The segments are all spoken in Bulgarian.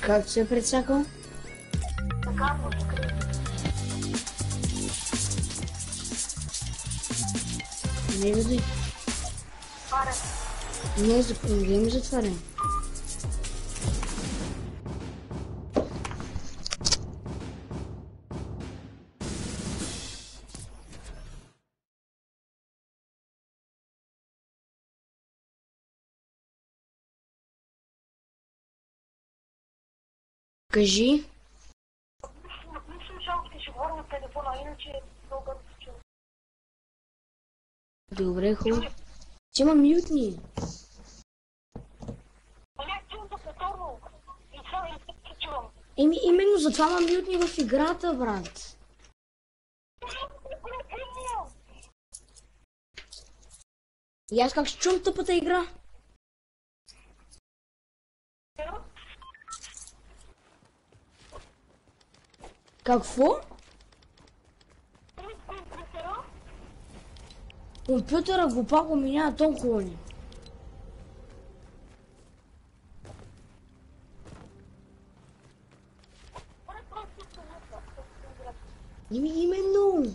Как се е прецакал? Така му. Не. Паре. Не, зак- не гледам затворен. Кажи. Не жалко, ще говоря на телефона, иначе много бързо. Добре, хубаво. Ти ма мютни. Еми, именно затова ма мютни в играта, брат. И аз как ще чувам тъпата игра? Как фон? Компьютера в упак у меня о том ходит. Не, не, не,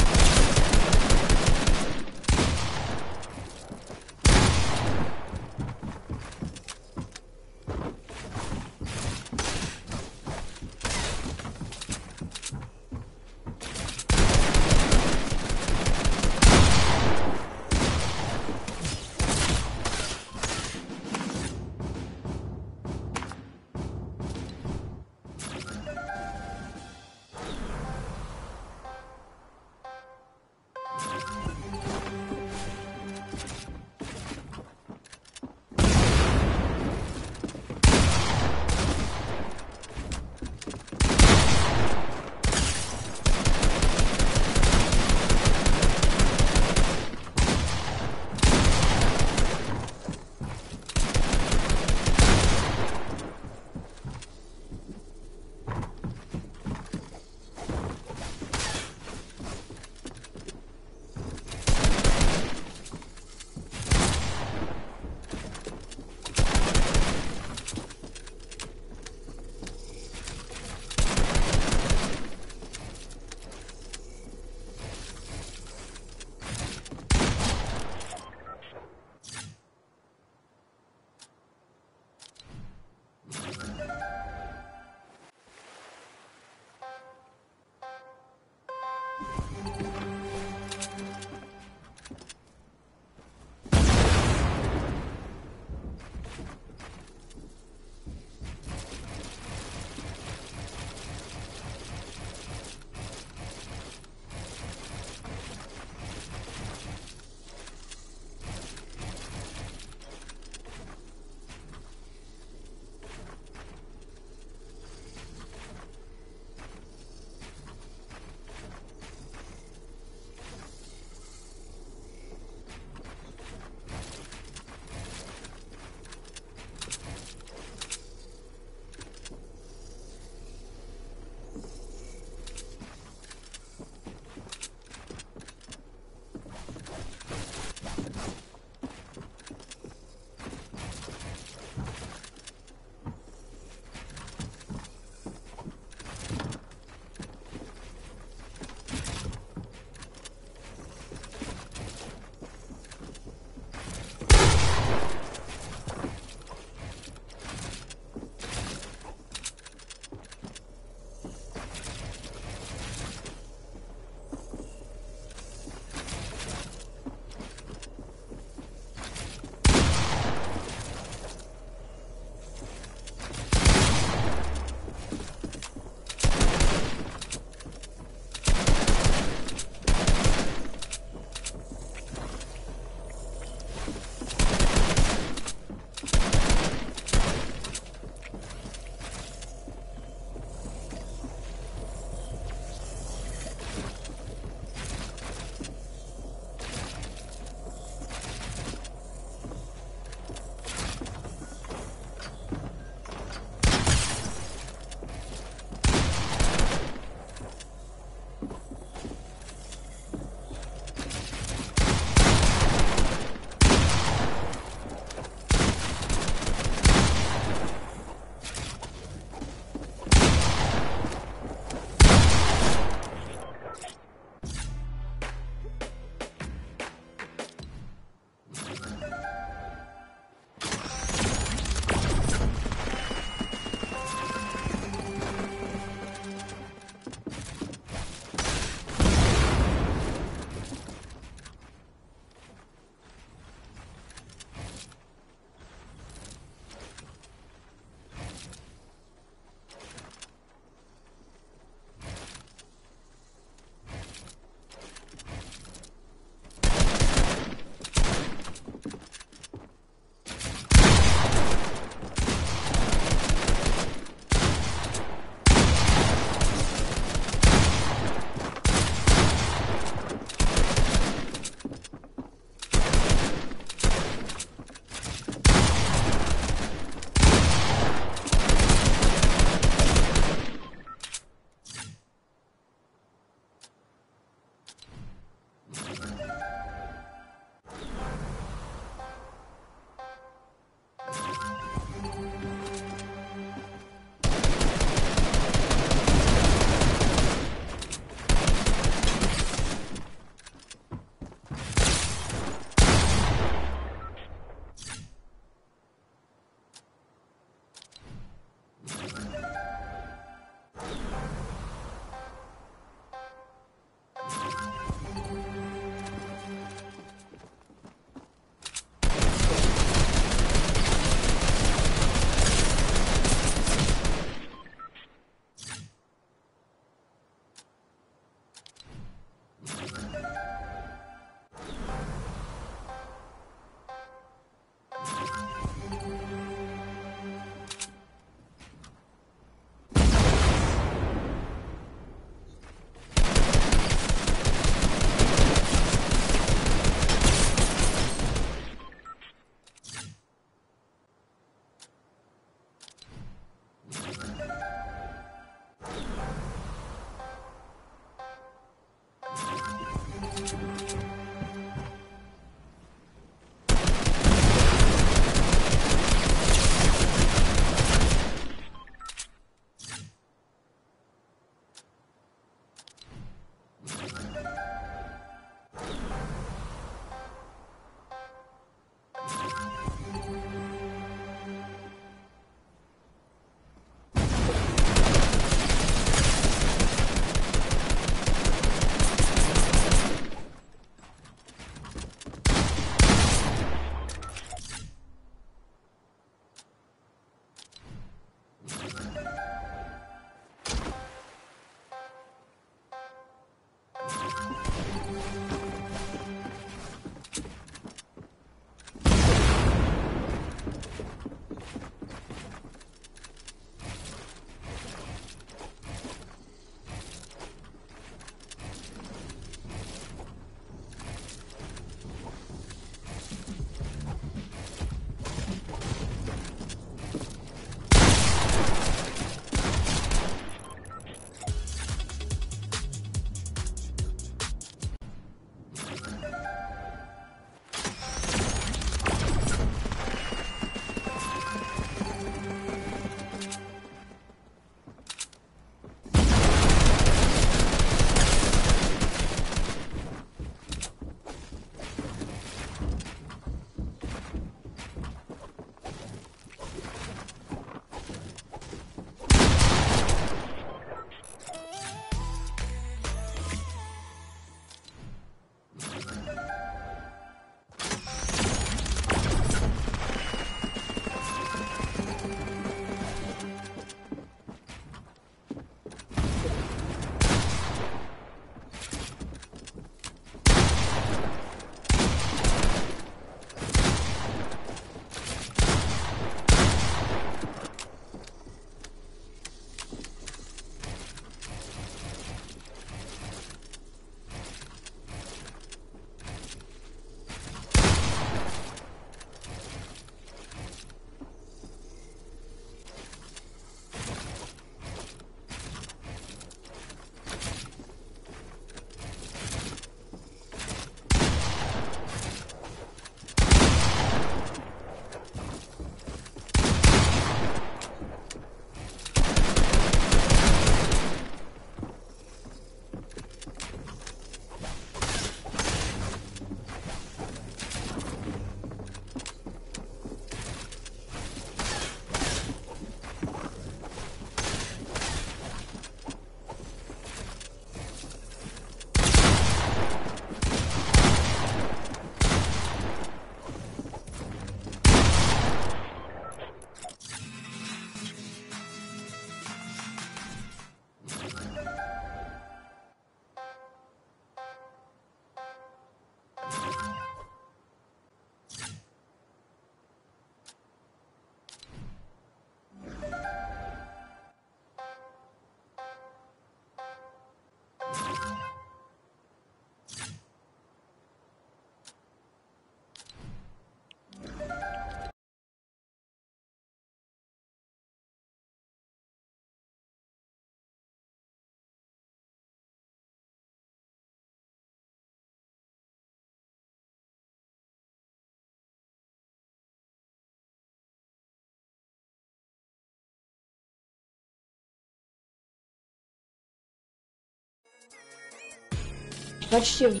ще